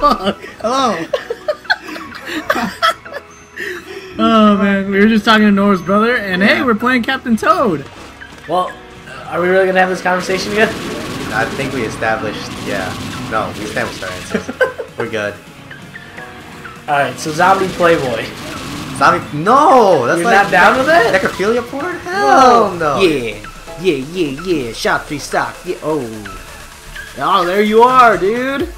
fuck? Hello. Oh man, we were just talking to Norro's brother, and hey, we're playing Captain Toad. Well, are we really gonna have this conversation again? I think we established. Yeah. No, we established our answers. We're good. Alright, so Zombie Playboy. Zombie. No, that's You're like not down with it? necrophilia porn. Hell no. Yeah, yeah, yeah, yeah. Shot three stock. Yeah. Oh. Oh, there you are, dude.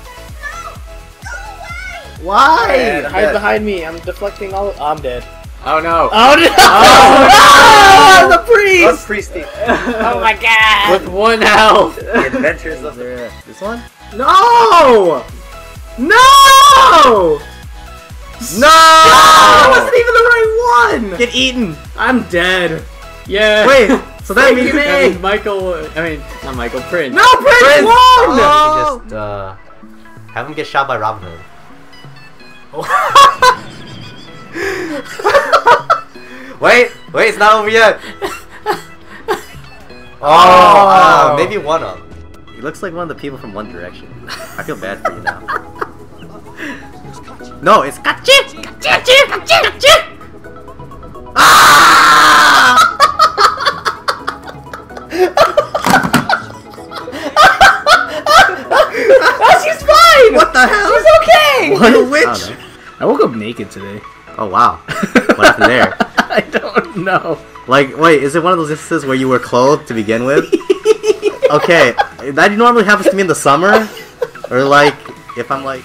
Why? Dead, Hide dead. behind me. I'm deflecting all. I'm dead. Oh no. Oh no! Oh, no! the priest! The Priesty. Oh my god! With one health. The Adventures of the. This one? No! No! No! That wasn't even the right one! Get eaten. I'm dead. Yeah. Wait. So that means A. I mean, Michael. I mean, not Michael. Prince. No, Prince, Prince! won! Oh. Just uh, have him get shot by Robin Hood. wait, wait, it's not over yet. Oh, uh, maybe one of. He looks like one of the people from One Direction. I feel bad for you now. No, it's Kachi! Kachi! Kachi! Kachi! Ah! She's fine! What the hell? What a I witch! don't. I woke up naked today. Oh wow. What happened there? I don't know. Like, wait, is it one of those instances where you were clothed to begin with? okay, that normally happens to me in the summer, or like if I'm like